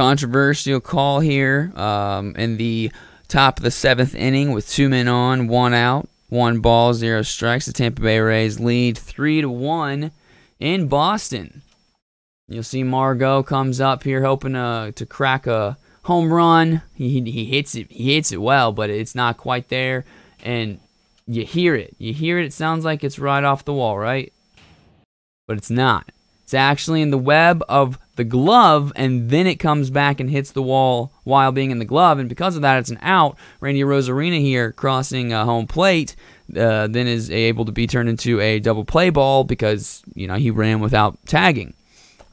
controversial call here um, in the top of the seventh inning with two men on, one out, one ball, zero strikes. The Tampa Bay Rays lead three to one in Boston. You'll see Margot comes up here hoping to, to crack a home run. He, he hits it. He hits it well, but it's not quite there. And you hear it. You hear it. It sounds like it's right off the wall, right? But it's not. It's actually in the web of the glove, and then it comes back and hits the wall while being in the glove. And because of that, it's an out. Randy Arozarena here crossing a home plate, uh, then is able to be turned into a double play ball because you know he ran without tagging.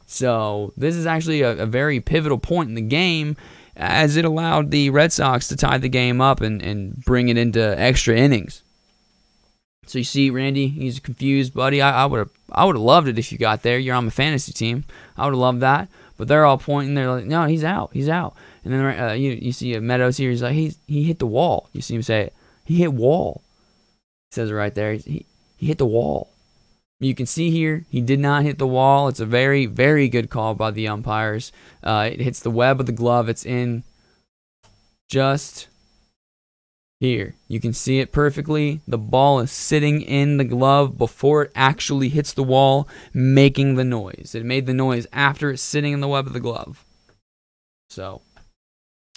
So this is actually a, a very pivotal point in the game as it allowed the Red Sox to tie the game up and, and bring it into extra innings. So you see, Randy, he's confused, buddy. I would have, I would have loved it if you got there. You're on my fantasy team. I would have loved that. But they're all pointing. They're like, no, he's out. He's out. And then uh, you you see Meadows here. He's like, he's he hit the wall. You see him say, he hit wall. He says it right there. He he hit the wall. You can see here, he did not hit the wall. It's a very, very good call by the umpires. Uh, it hits the web of the glove. It's in just here. You can see it perfectly. The ball is sitting in the glove before it actually hits the wall, making the noise. It made the noise after it's sitting in the web of the glove. So,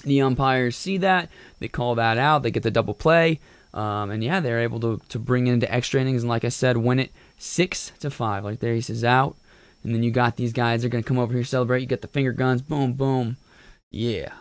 the umpires see that. They call that out. They get the double play. Um, and yeah, they're able to, to bring it into extra innings. And like I said, win it six to five. Like there, he says out, and then you got these guys. They're gonna come over here celebrate. You got the finger guns. Boom, boom. Yeah.